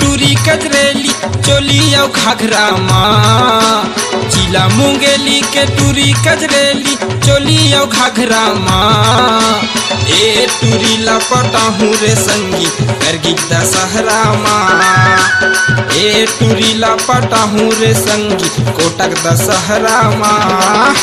टूरी कजरेली चोली और घाघरा माँ जिला मुंगेली के टूरी कजरेली चोली और घाघरा माँ ए टूरी लपटाहू रे संगी करगी दशहरा माँ ए टूरी लपटाहू रे संगी, कोटक दशहरा माँ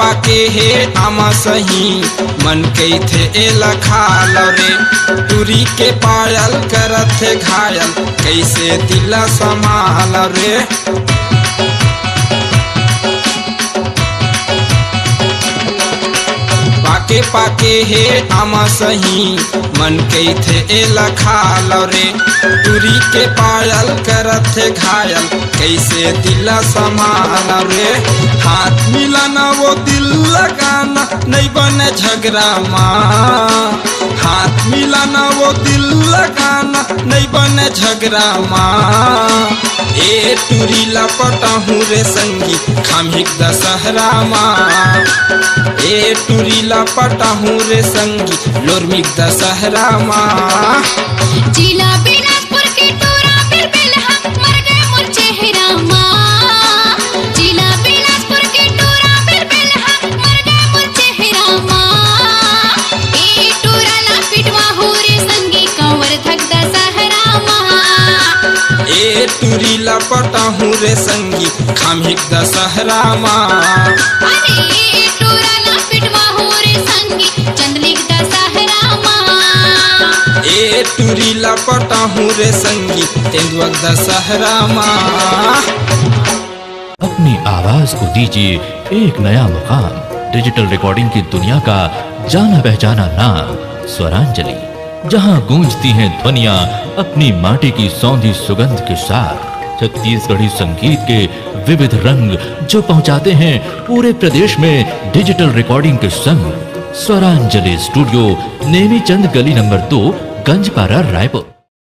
पाके हे आमा सही मन कई थे ए लखा रे। टूरी के पायल करत घायल। कैसे दिला संभाल रे। पाके पाके हे, आमा सही। मन कई थे एला खाल रे। टूरी के पायल करत घायल। कैसे दिला संभाल रे। हाथ मिलाना वो दिल लगाना नहीं बने झगड़ा माँ। हाथ मिलाना वो दिल लगाना नहीं बने झगड़ा माँ। ए टूरी लपटाहू रे संगी खामिक दशहरा माँ। ए टूरी लपटाहू रे संगी लोरमिक दशहरा माँ। जिला बिलासपुर के टोरा फिर बिलहा मर गए मोर चेहरा माँ। जिला बिलासपुर के टोरा फिर बिलहा मर गए मोर चेहरा माँ। ए टोरा ला पिटवा हो रे संगी कंवर थक दशहरा माँ। ए टूरी लपटाहू रे संगी खामिक दशहरा माँ। ए टूरी लपटाहू रे संगी, तेंदुआ दशहरा माँ। अपनी आवाज़ को दीजिए एक नया मुकाम, डिजिटल रिकॉर्डिंग की दुनिया का जाना पहचाना नाम, स्वरांजलि, जहाँ गूंजती हैं ध्वनियाँ अपनी माटी की सौंधी सुगंध के साथ छत्तीसगढ़ी संगीत के विविध रंग जो पहुंचाते हैं पूरे प्रदेश में डिजिटल रिकॉर्डिंग के संग। स्वरांजलि स्टूडियो नेमी चंद गली नंबर दो गंजपारा रायपुर।